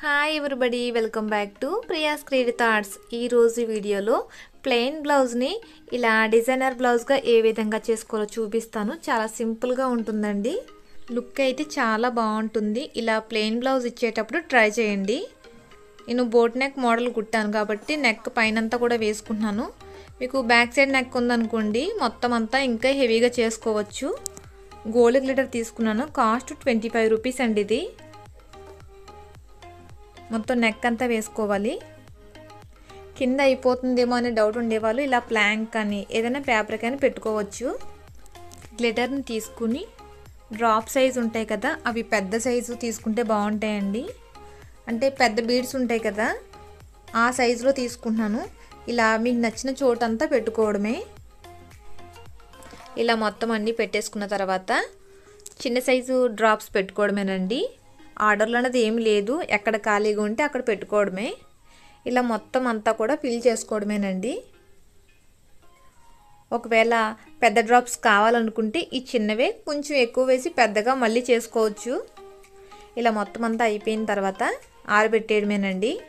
Hi everybody welcome back to Priya's creative thoughts ఈరోజు వీడియోలో plain బ్లౌజ్ని ఇలా డిజైనర్ బ్లౌజ్గా ఏ విధంగా చేసుకోవాలో చూపిస్తాను. చాలా సింపుల్గా ఉంటుందండి. లుక్ అయితే చాలా బాగుంటుంది. ఇలా ప్లెయిన్ బ్లౌజ్ ఇచ్చేటప్పుడు ట్రై చేయండి. నేను బోట్ నెక్ మోడల్ కుట్టాను కాబట్టి నెక్ పైనంతా కూడా వేసుకుంటున్నాను. మీకు బ్యాక్ సైడ్ నెక్ ఉందనుకోండి మొత్తం అంతా ఇంకా హెవీగా చేసుకోవచ్చు. గోల్డ్ గ్లిటర్ తీసుకున్నాను. కాస్ట్ ట్వంటీ ఫైవ్ రూపీస్ అండి ఇది. మొత్తం నెక్ అంతా వేసుకోవాలి. కింద అయిపోతుందేమో అనే డౌట్ ఉండేవాళ్ళు ఇలా ప్లాంక్ కానీ ఏదైనా పేపర్ కానీ పెట్టుకోవచ్చు. గ్లిటర్ని తీసుకుని డ్రాప్ సైజ్ ఉంటాయి కదా అవి పెద్ద సైజు తీసుకుంటే బాగుంటాయండి. అంటే పెద్ద బీడ్స్ ఉంటాయి కదా ఆ సైజులో తీసుకుంటున్నాను. ఇలా మీకు నచ్చిన చోటంతా పెట్టుకోవడమే. ఇలా మొత్తం అన్నీ పెట్టేసుకున్న తర్వాత చిన్న సైజు డ్రాప్స్ పెట్టుకోవడమేనండి. ఆర్డర్లో అనేది ఏమి లేదు. ఎక్కడ ఖాళీగా ఉంటే అక్కడ పెట్టుకోవడమే. ఇలా మొత్తం అంతా కూడా ఫిల్ చేసుకోవడమేనండి. ఒకవేళ పెద్ద డ్రాప్స్ కావాలనుకుంటే ఈ చిన్నవే కొంచెం ఎక్కువ వేసి పెద్దగా మళ్ళీ చేసుకోవచ్చు. ఇలా మొత్తం అంతా అయిపోయిన తర్వాత ఆరబెట్టేయడమేనండి.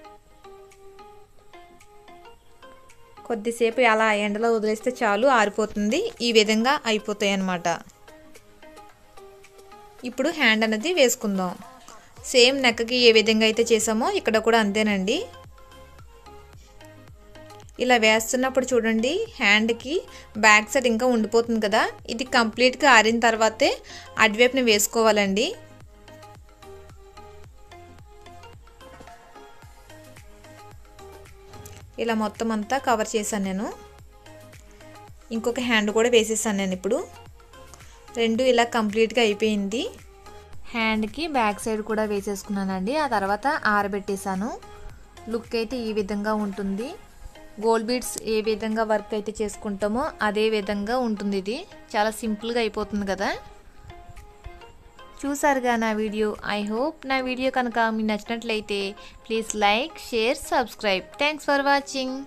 కొద్దిసేపు అలా ఎండలో వదిలేస్తే చాలు ఆరిపోతుంది. ఈ విధంగా అయిపోతాయి అన్నమాట ఇప్పుడు హ్యాండ్ అనేది వేసుకుందాం. సేమ్ నెక్కకి ఏ విధంగా అయితే చేసామో ఇక్కడ కూడా అంతేనండి. ఇలా వేస్తున్నప్పుడు చూడండి హ్యాండ్కి బ్యాక్ సైడ్ ఇంకా ఉండిపోతుంది కదా. ఇది కంప్లీట్గా ఆరిన తర్వాతే అటువైపుని వేసుకోవాలండి. ఇలా మొత్తం అంతా కవర్ చేశాను నేను. ఇంకొక హ్యాండ్ కూడా వేసేసాను నేను ఇప్పుడు. రెండు ఇలా కంప్లీట్గా అయిపోయింది. హ్యాండ్కి బ్యాక్ సైడ్ కూడా వేసేసుకున్నానండి. ఆ తర్వాత ఆరబెట్టేశాను. లుక్ అయితే ఈ విధంగా ఉంటుంది. గోల్డ్ బీడ్స్ ఏ విధంగా వర్క్ అయితే చేసుకుంటామో అదే విధంగా ఉంటుంది ఇది. చాలా సింపుల్గా అయిపోతుంది కదా. చూసారుగా నా వీడియో? ఐ హోప్ నా వీడియో కనుక మీకు నచ్చినట్లయితే please like share subscribe. Thanks for watching.